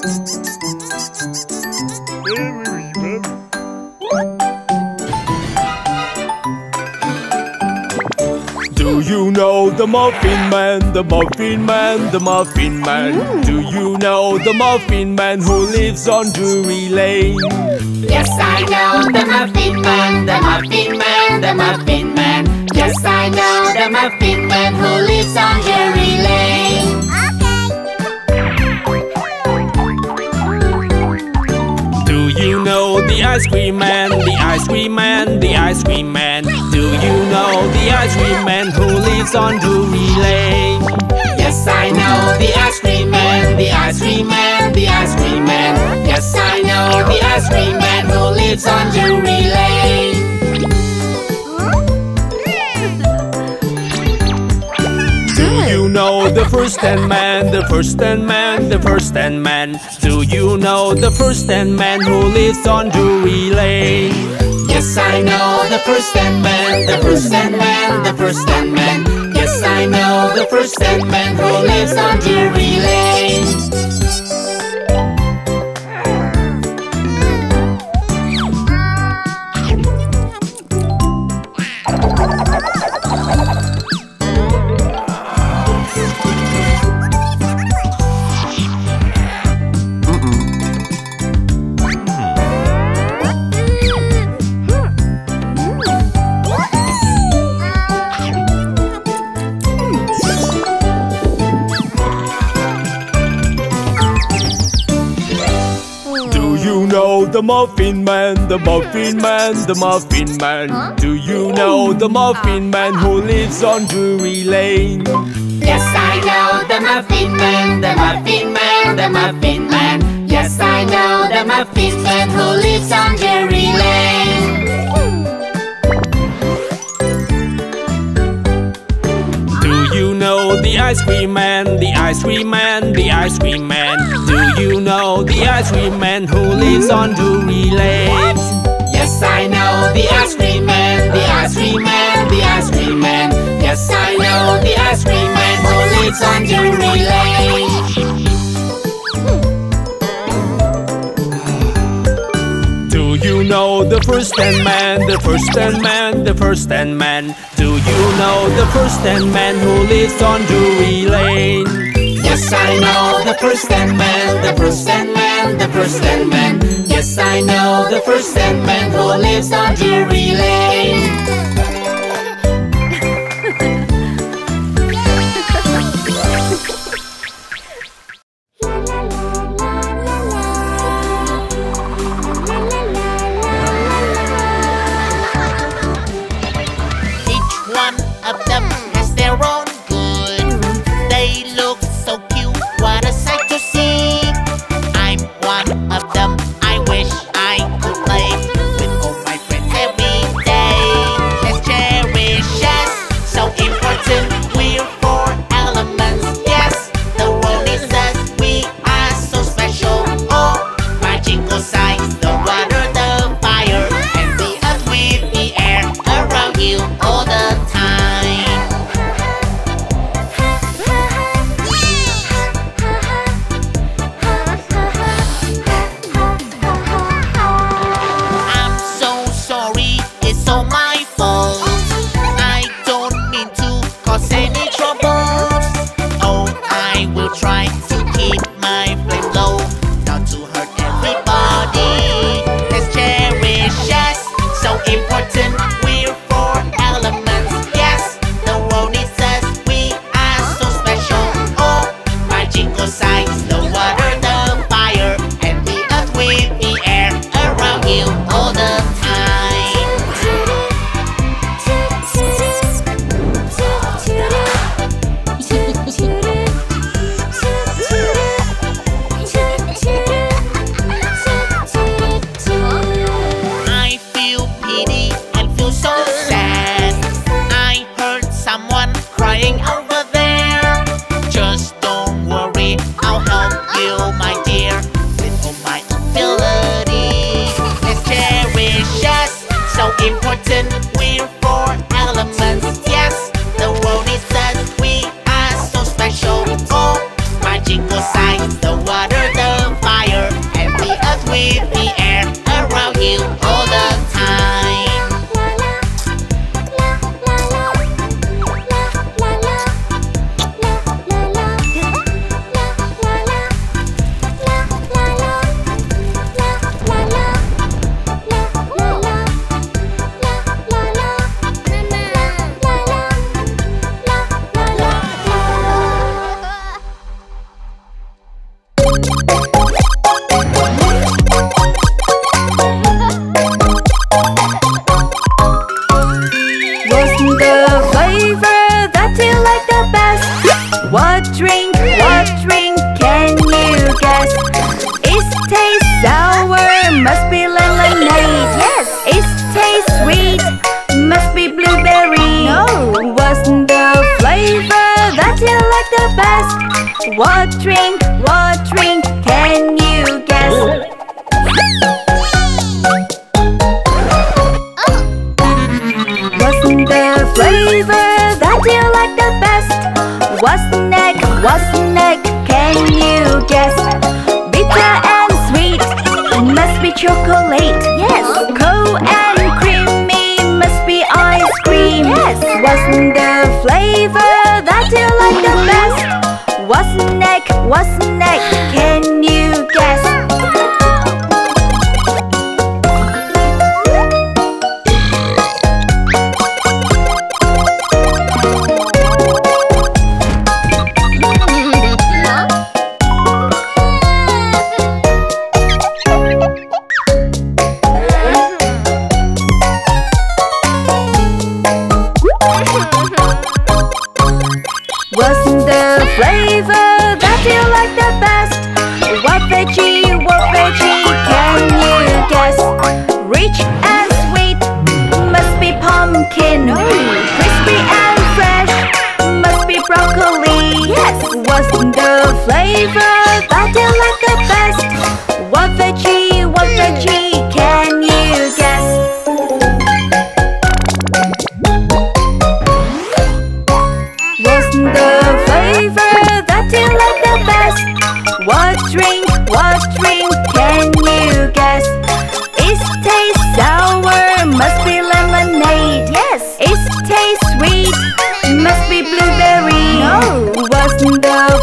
Do you know the Muffin Man, the Muffin Man, the Muffin Man? Do you know the Muffin Man who lives on Drury Lane? Yes, I know the Muffin Man, the Muffin Man, the Muffin Man. Yes, I know the Muffin Man who lives on Drury Lane. The Ice Cream Man, the Ice Cream Man, the Ice Cream Man? Do you know the Ice Cream Man who lives on Drury Lane? Yes, I know the ice cream man, the ice cream man, the ice cream man. Yes, I know the ice cream man who lives on Drury Lane. The first ten man, the first ten man, the first ten man? Do you know the first ten man who lives on Drury Lane? Yes, I know the first ten man, the first ten man, the first ten man. Yes, I know the first ten man who lives on Drury Lane. The Muffin Man, the Muffin Man, the Muffin Man? Do you know the Muffin ah. Man who lives on Drury Lane? Yes, I know the Muffin Man, the Muffin Man, the Muffin Man. Yes, I know the Muffin Man who lives on Drury Lane. Do you know the Ice Cream Man, the Ice Cream Man, the Ice Cream Man? Do you know the Ice Cream Man who lives on Drury Lane? Yes, I know the ice cream man, the ice cream man, the ice cream man. Yes, I know the ice cream man who lives on Drury Lane. Do you know the first ten man, the first ten man, the first ten man? Do you know the first ten man who lives on Drury Lane? Yes, I know the first ten man, the first ten man, the first ten man. Yes, I know the first ten man who lives on Drury Lane. All my fault.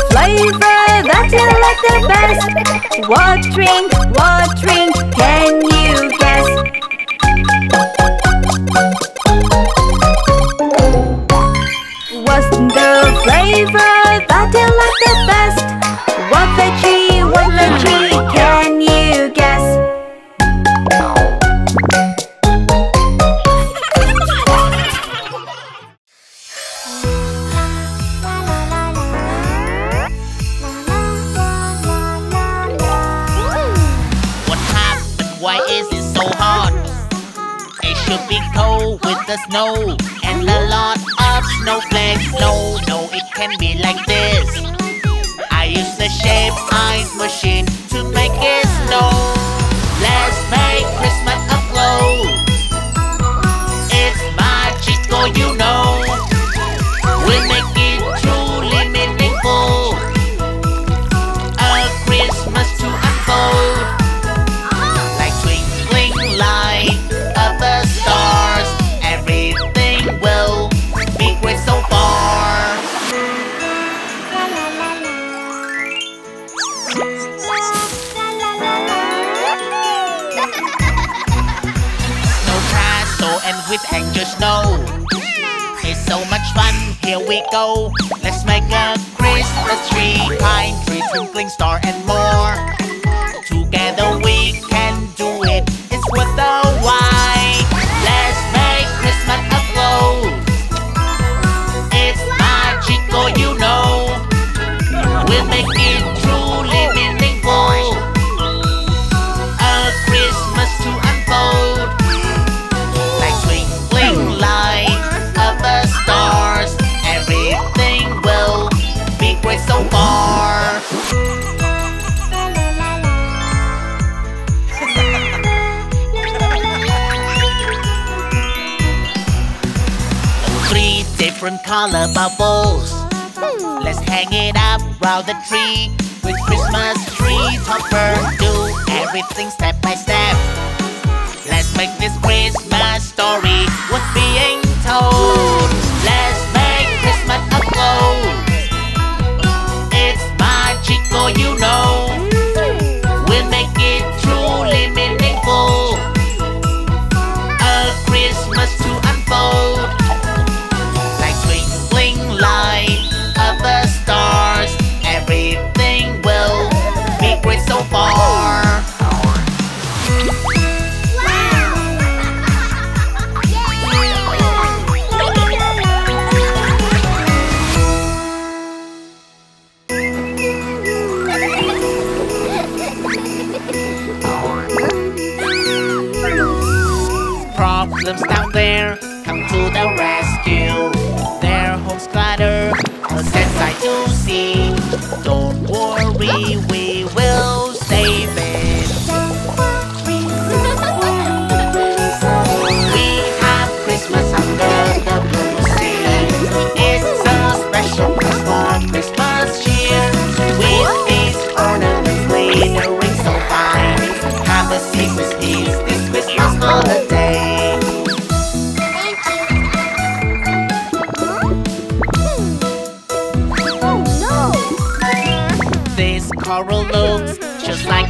flavor that you like the best? What drink, what drink can you guess? What's the flavor that you like the? snow And a lot of snowflakes. No, no, it can be like this. I use the shape ice machine to make it snow. Let's make Christmas flow It's magical, you know. We'll make snow. It's so much fun, here we go. Let's make a Christmas tree, pine tree, twinkling star, and more. Together we can do it. It's worth the while. color bubbles. Hmm. Let's hang it up round the tree with Christmas tree topper. Do everything step by step. Let's make this Christmas story worth being told. Let's make Christmas a goal. It's magical, you know.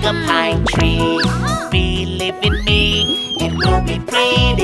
a pine tree. Believe in me, it will be pretty.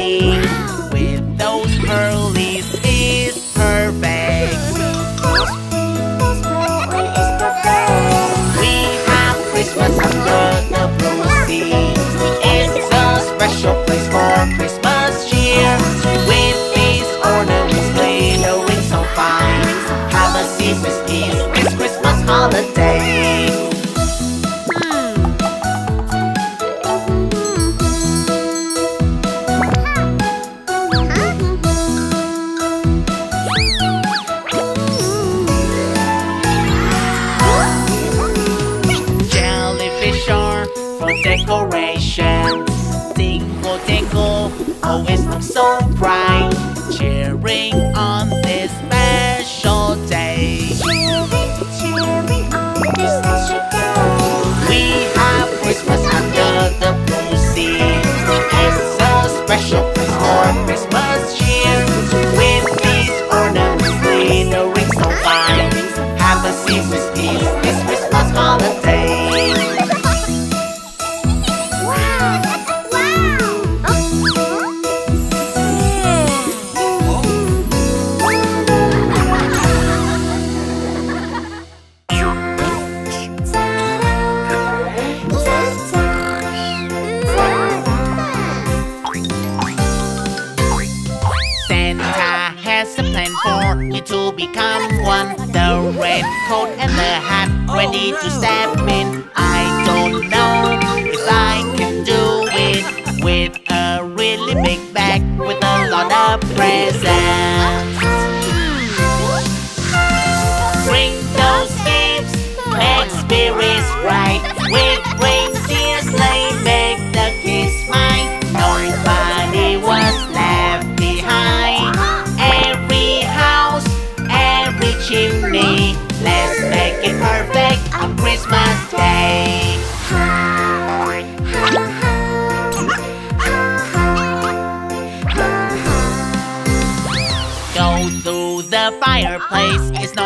right. Wait.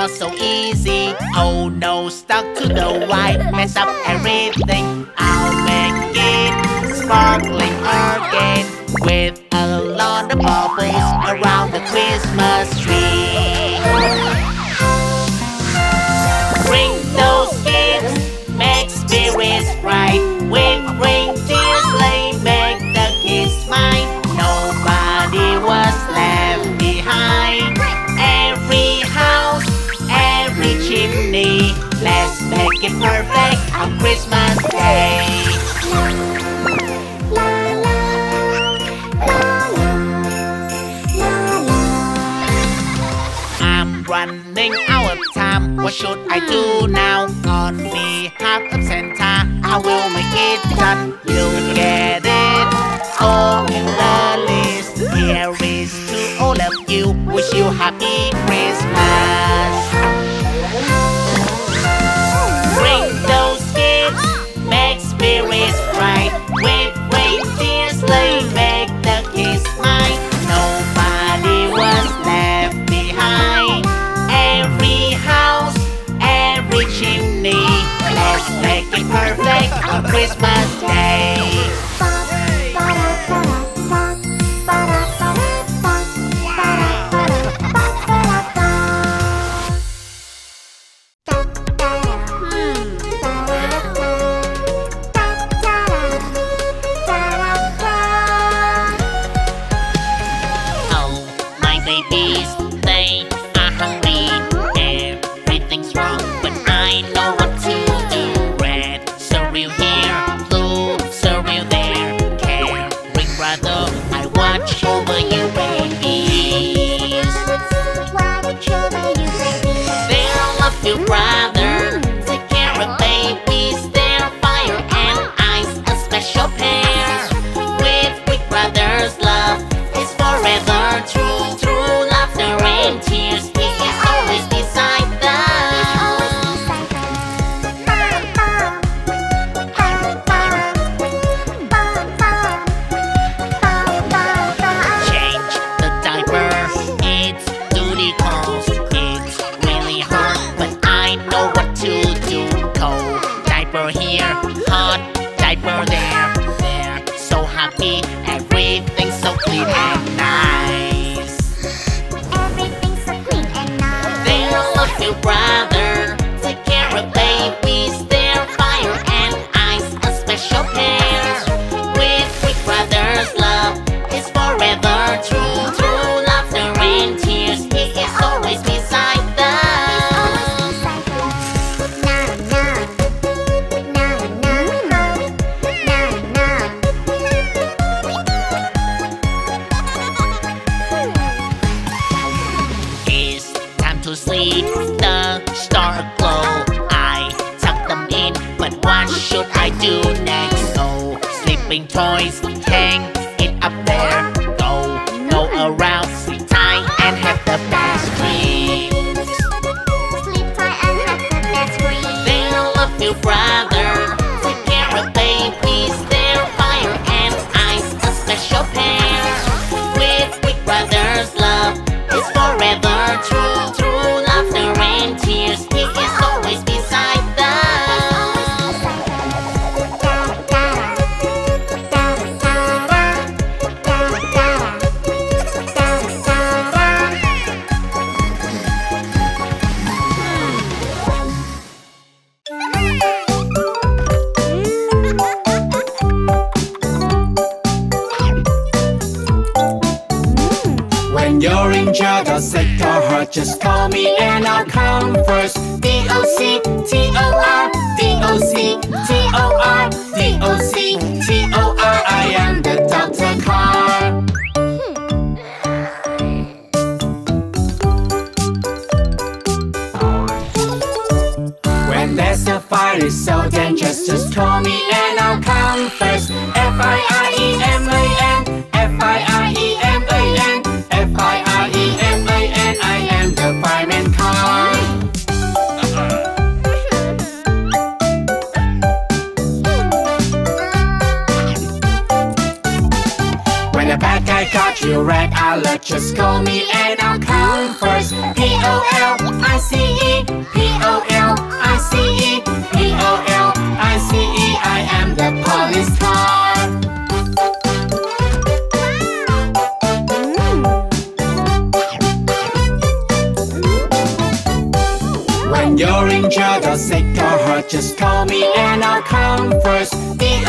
not so easy. Oh no, stuck to the white. Mess up everything. I'll make it sparkling again With a lot of bubbles around the Christmas tree. it perfect on Christmas Day. I'm running out of time. What should I do now? On behalf of Santa, I will. around.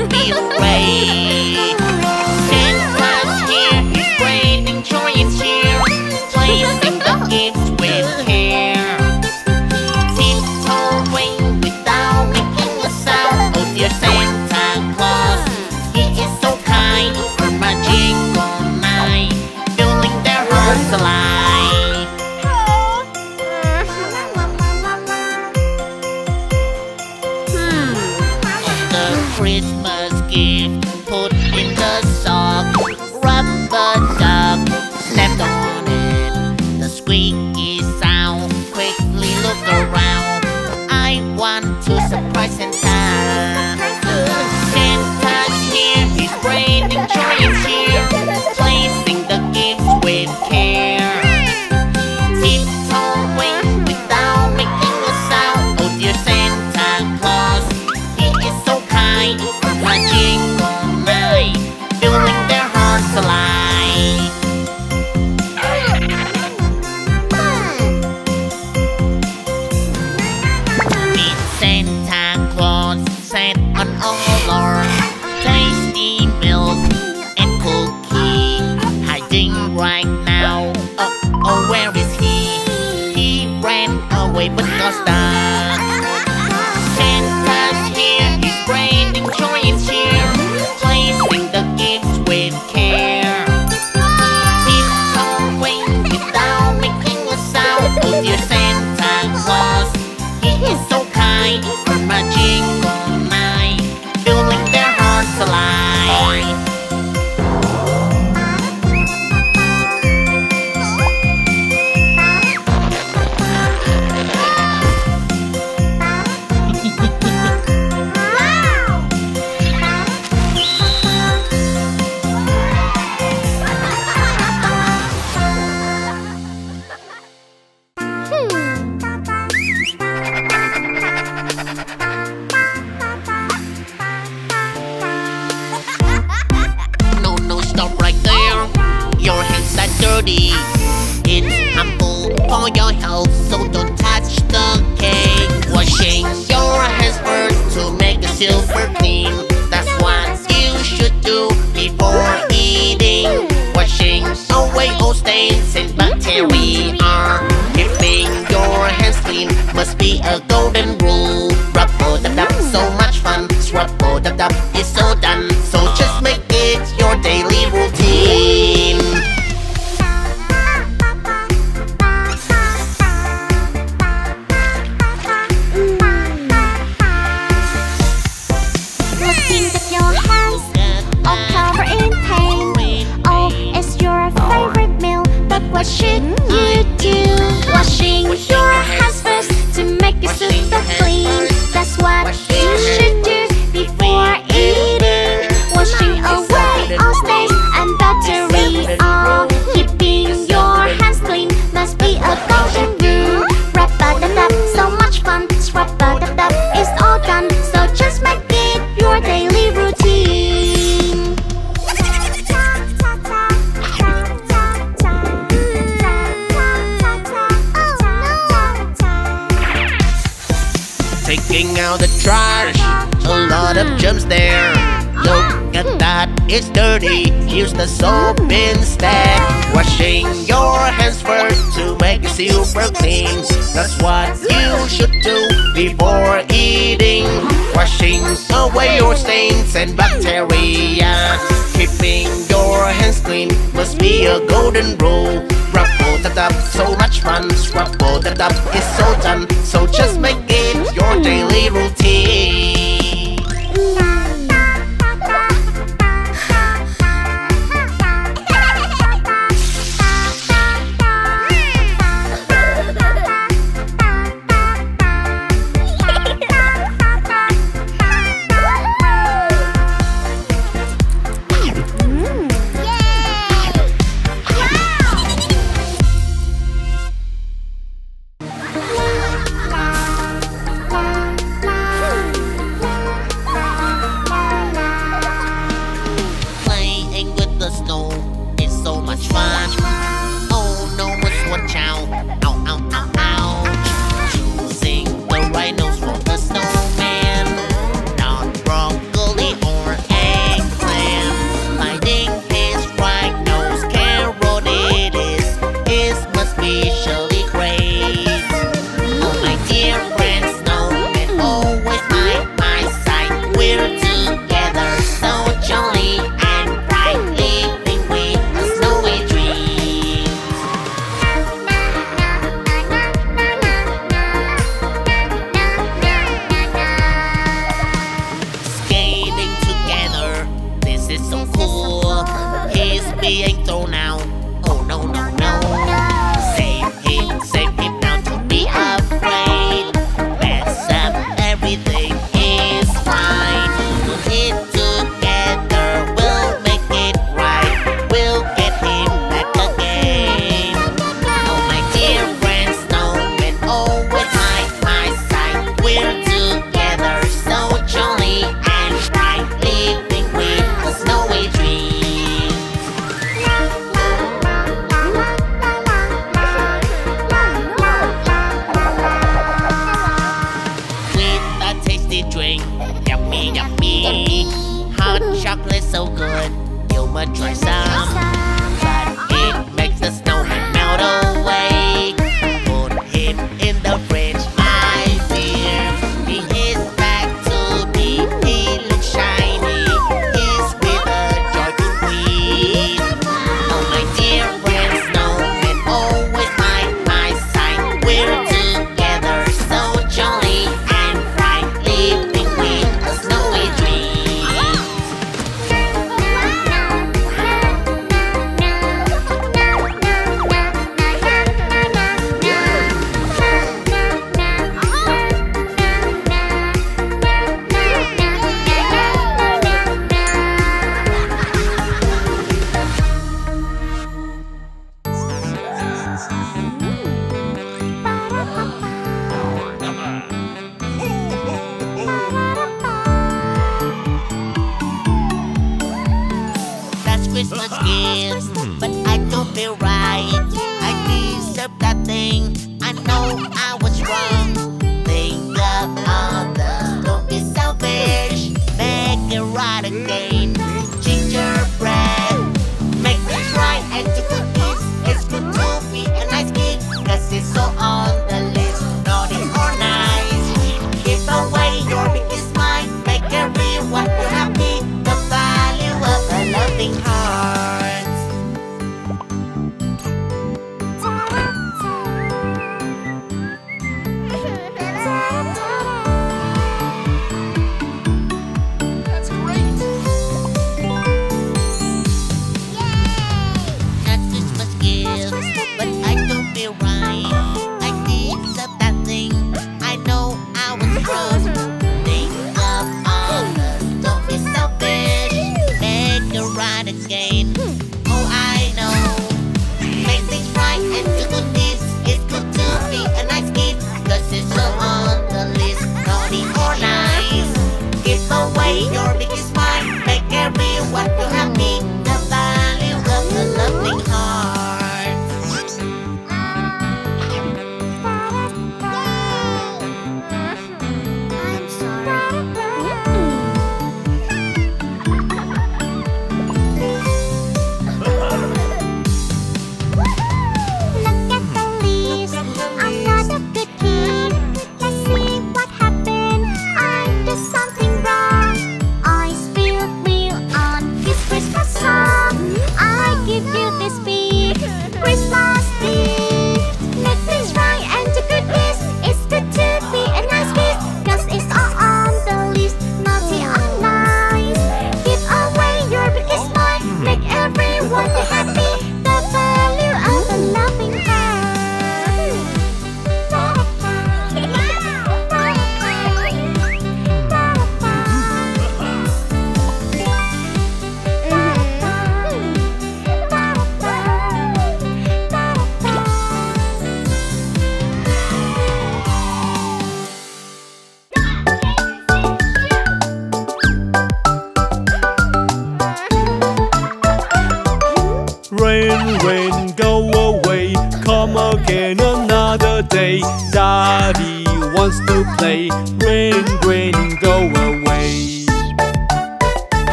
surprise him taking out the trash. A lot of germs there. Look at that, it's dirty. Use the soap instead. Washing your hands first to make it super clean. That's what you should do before eating. Washing away your stains and bacteria. Keeping your hands clean must be a golden rule. Rub da da, so much fun. Scrabble da da is so done. So just make it your daily routine.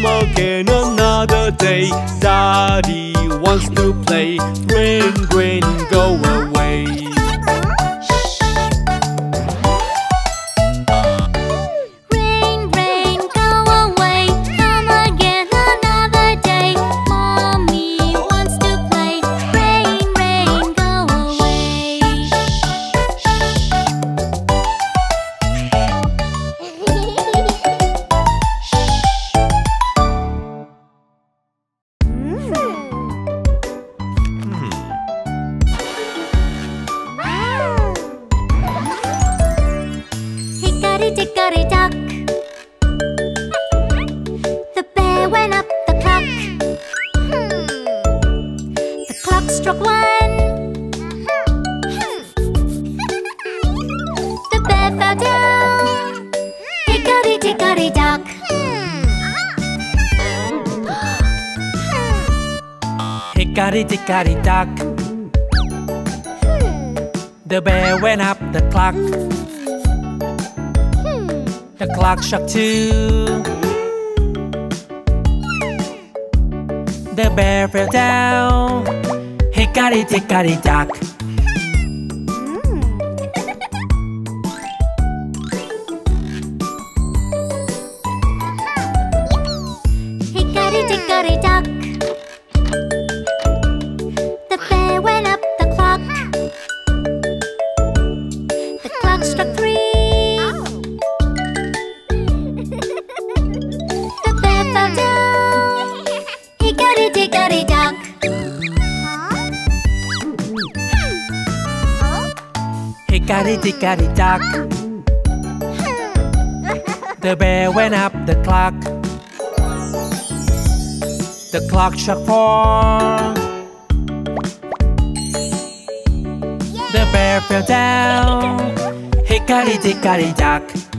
come again another day Daddy wants to play. Green, green, go away. Lock Shock 2. The bear fell down. Hickory dickory dock. scatty duck. The bear went up the clock. The clock struck four. The bear fell down. Hickory dickory dock.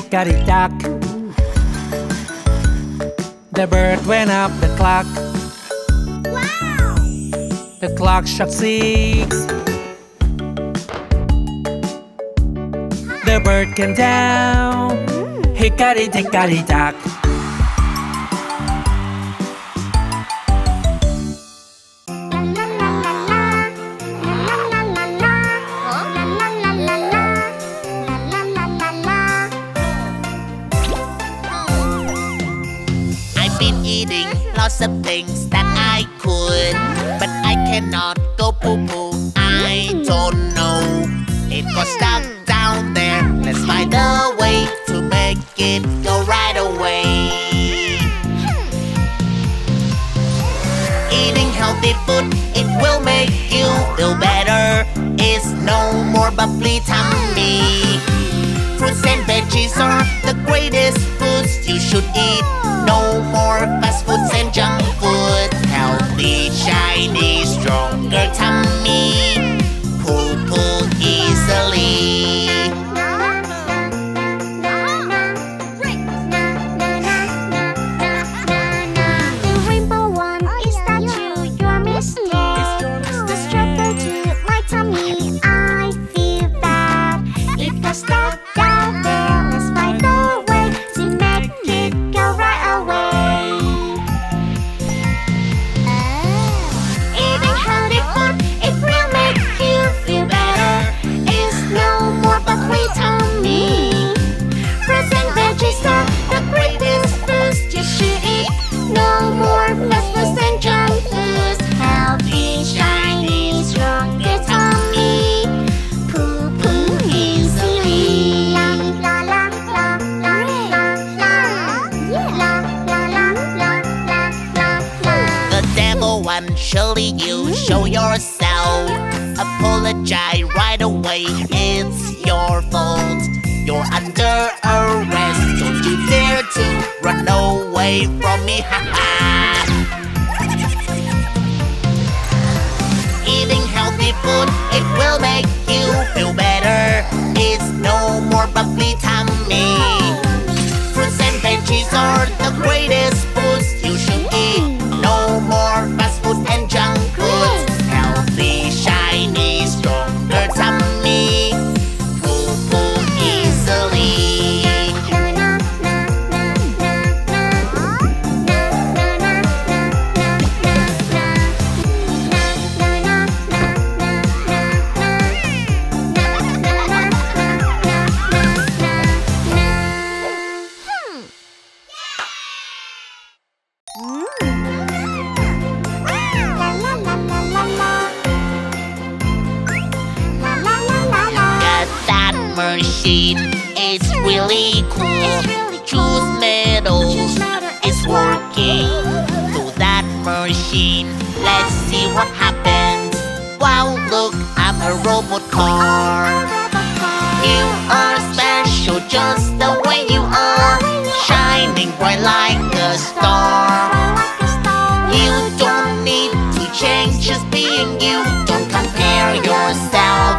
tickety-tack The bird went up the clock. Wow. The clock struck six. The bird came down. Hmm. Hickety-dickety-dock up. Need stronger tongue. that machine is really cool. Choose metals. it's working. To that machine, let's see what happens. Wow, look, I'm a robot car. You are special just the way you are shining bright like a star. You don't need to change, just being you. Don't compare yourself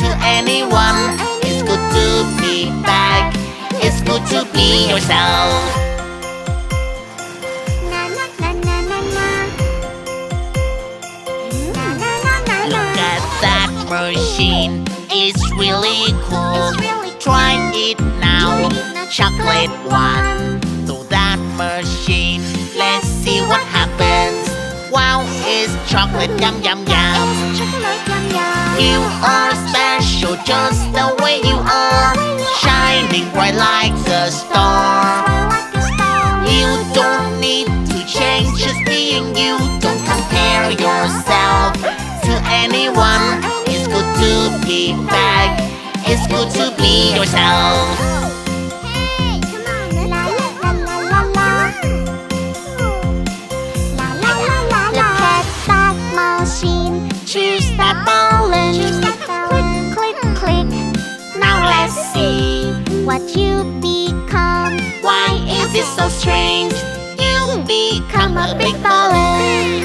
to anyone. It's good to be back. It's good to be yourself. chocolate one to that machine. Let's see what happens. Wow, it's chocolate yum yum yum. Chocolate yum yum. You are special just the way you are, shining bright like a star. You don't need to change, just being you. Don't compare yourself to anyone. It's good to be back. It's good to be yourself. so strange. You become a big balloon.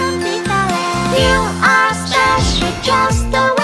You are special just the way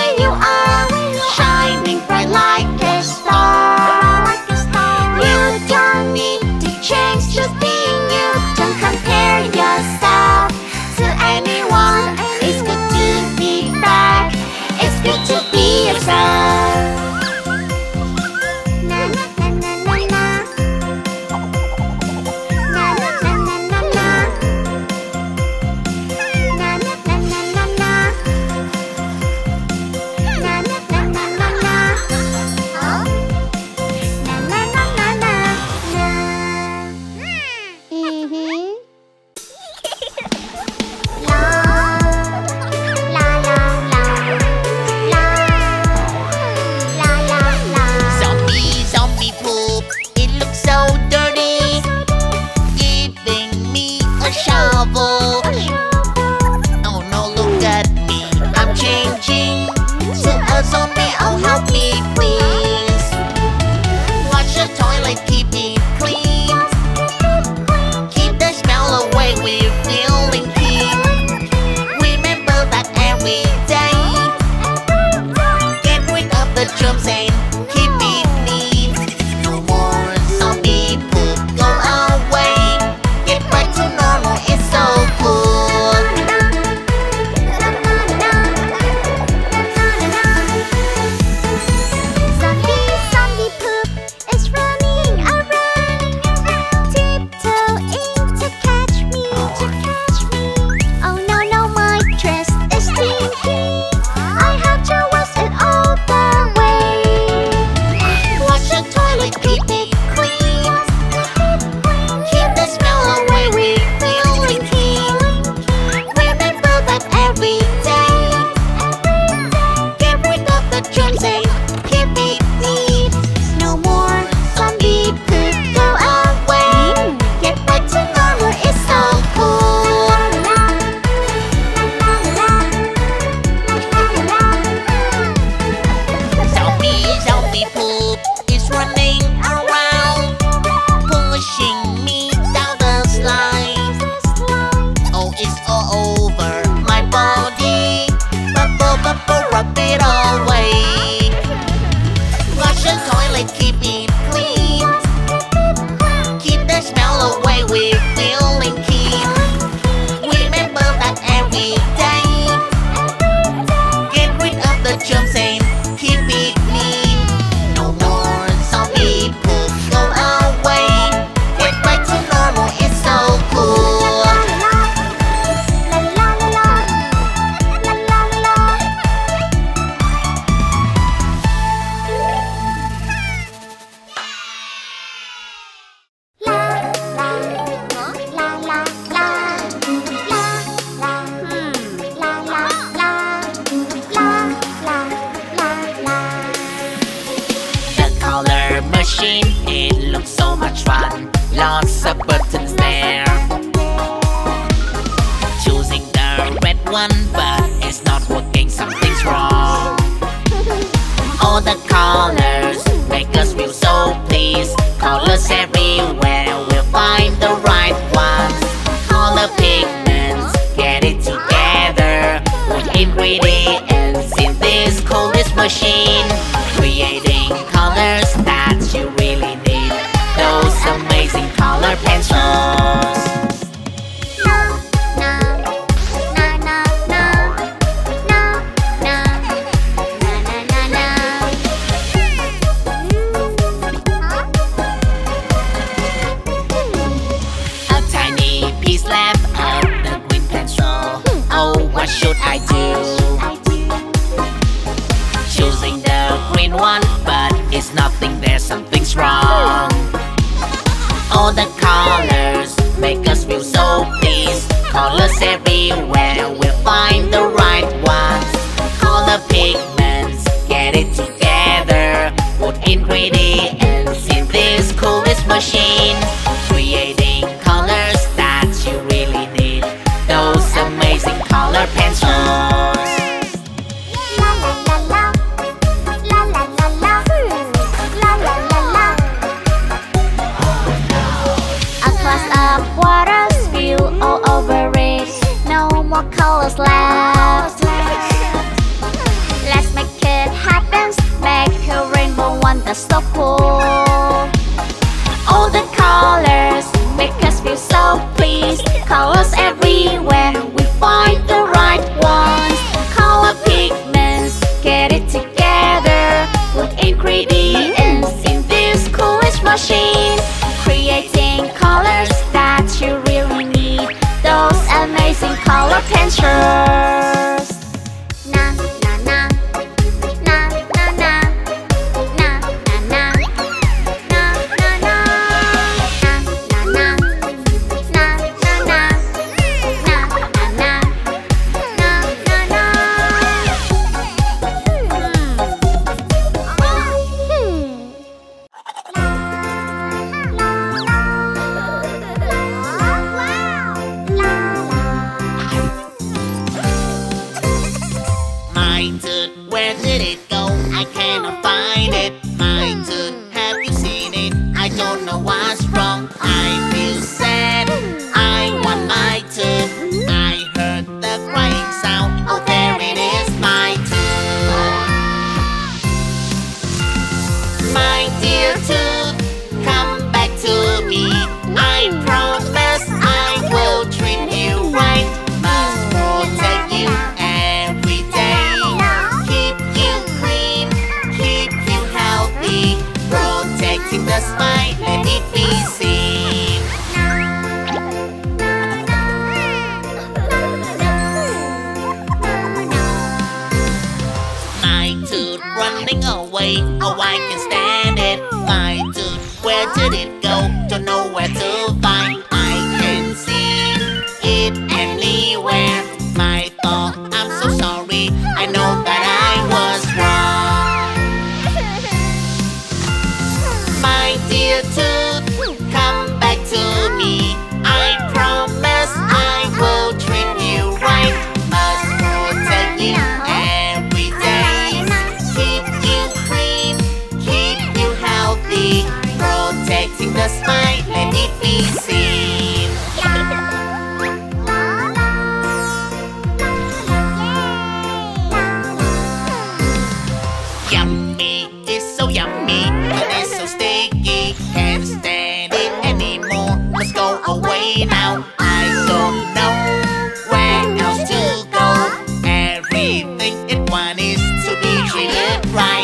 right.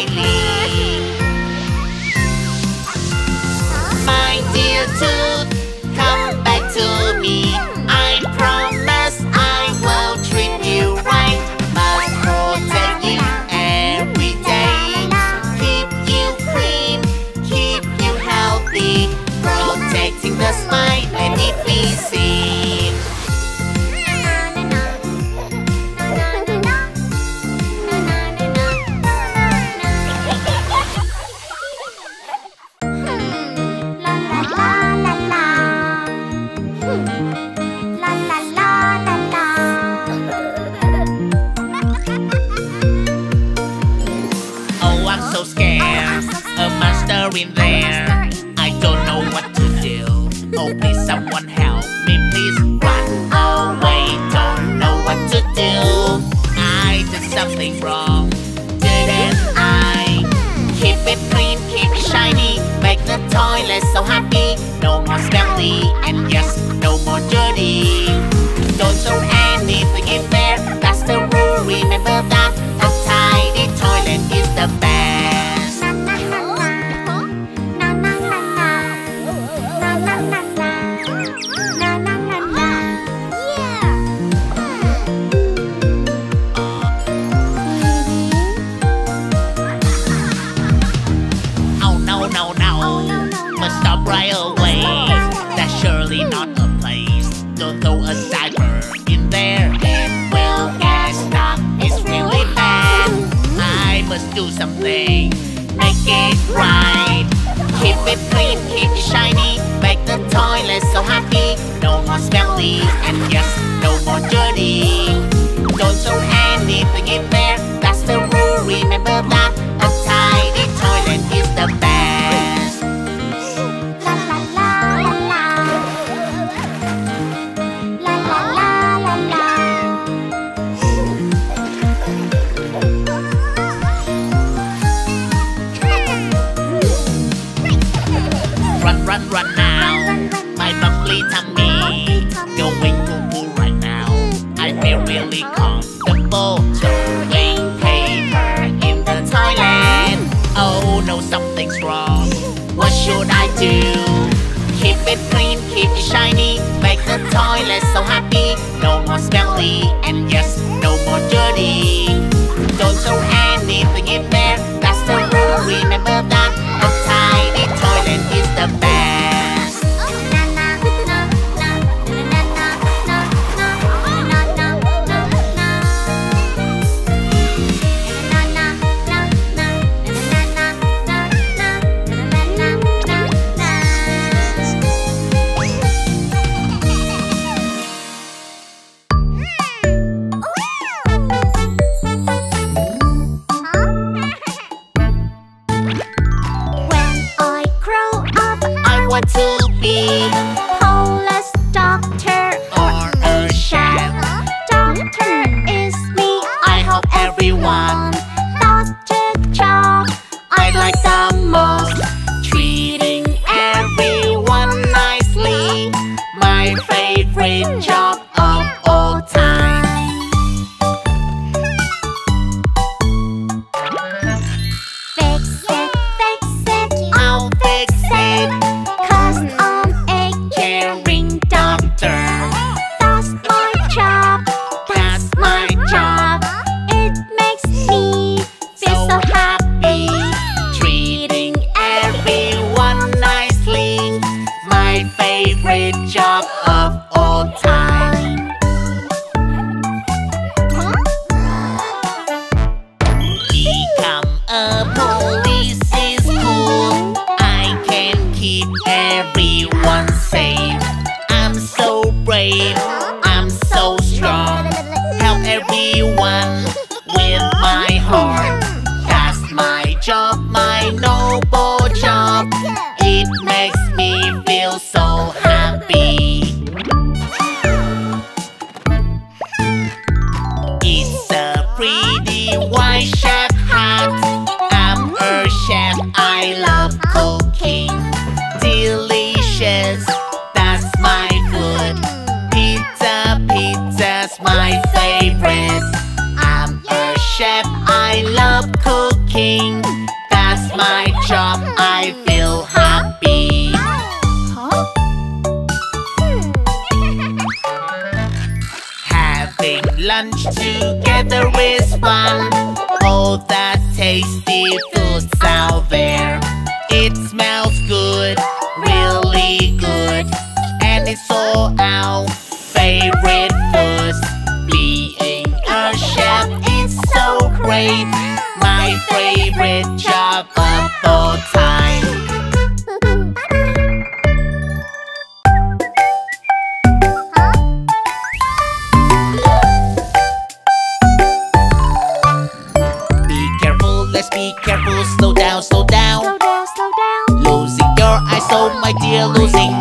my dear Lucy.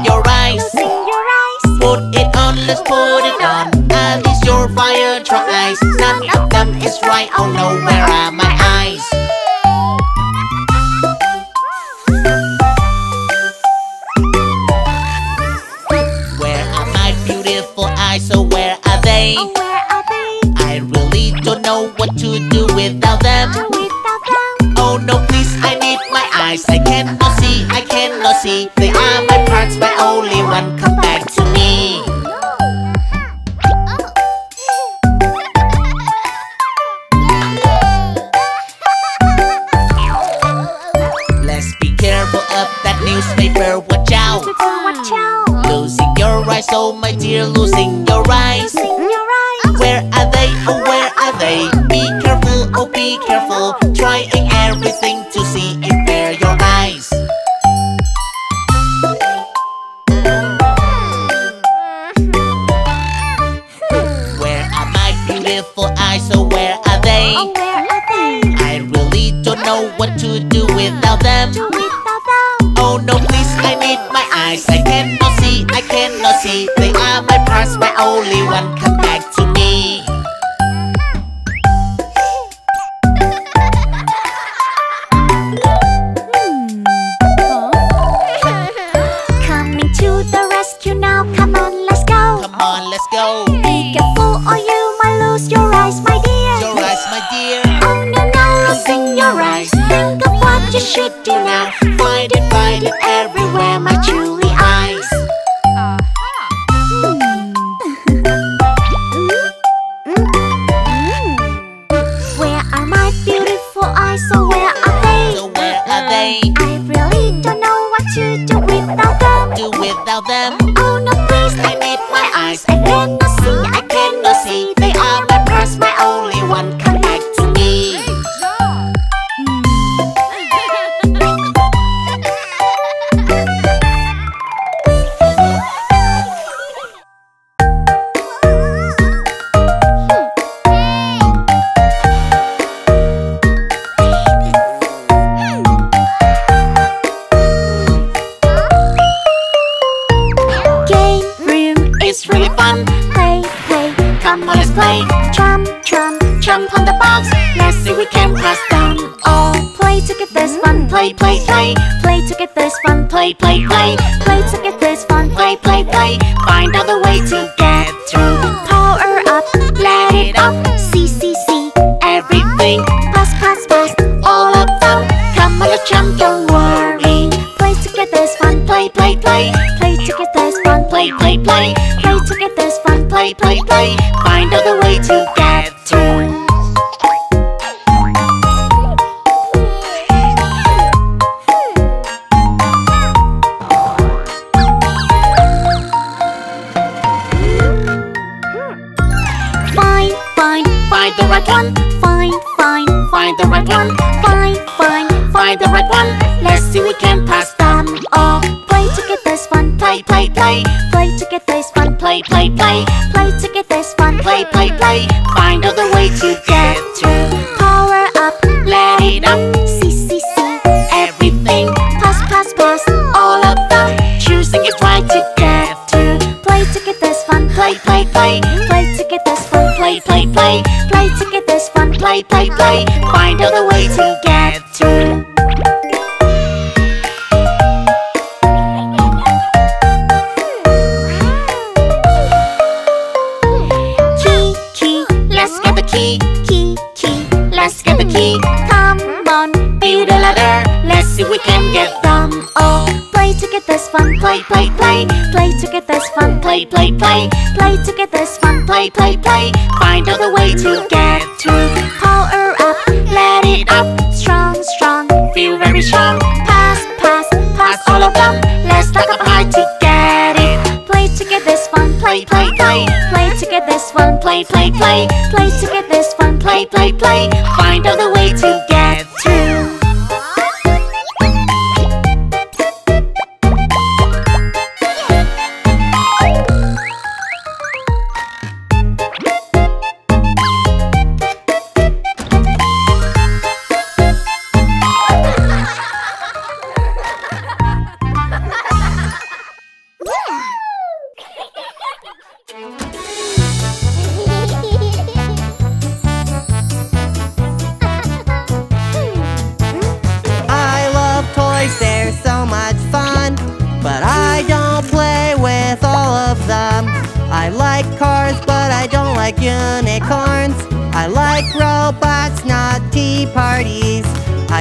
do without them. play, play, play. Play to get this fun, play, play, play. Play to get this fun, play, play, play. Find out a way to get together's fun, play, play, play. Play together's fun, play, play, play. Play together's fun, play, play, play. Find out the way to get through. Power up, let it up. Strong, strong, feel very strong. Pass, pass, pass all of them. Let's talk about how to get it. Play together's fun, play, play, play. Play together's fun, play, play, play. Play together's fun, play, play, play. Find out the way to get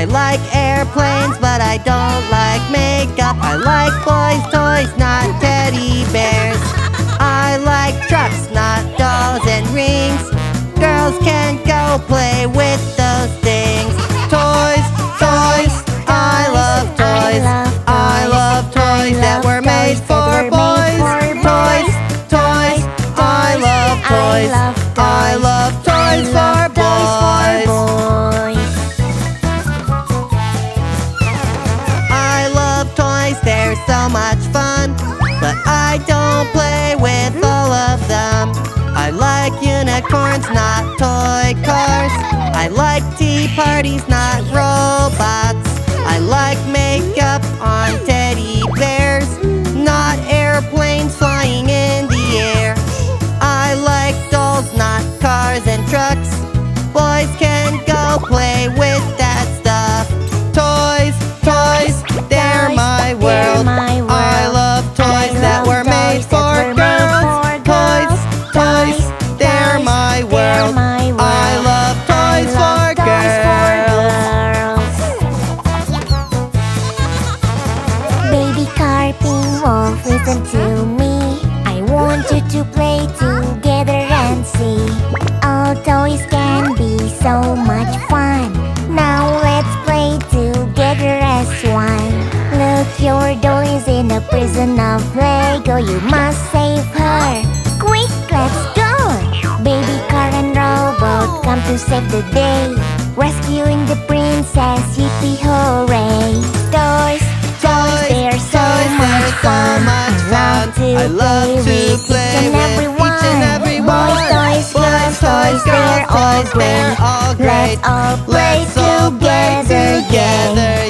I like airplanes, but I don't like makeup. I like boys' toys, not teddy bears. I like trucks, not dolls and rings. Girls can go play with those parties, not robots. I like makeup on teddy bears, not airplanes flying in the air. I like dolls, not cars and trucks. Boys can go play with that prison of Lego. You must save her. Quick, let's go! Baby car and robot come to save the day. Rescuing the princess, yippee hooray! Toys, Toys, they're so toys, much they're so fun. much I love to I love play to with play each and every one. Boys, toys, Boys, girls, toys, they're girls, all great. all Let's all play Let's all together, together.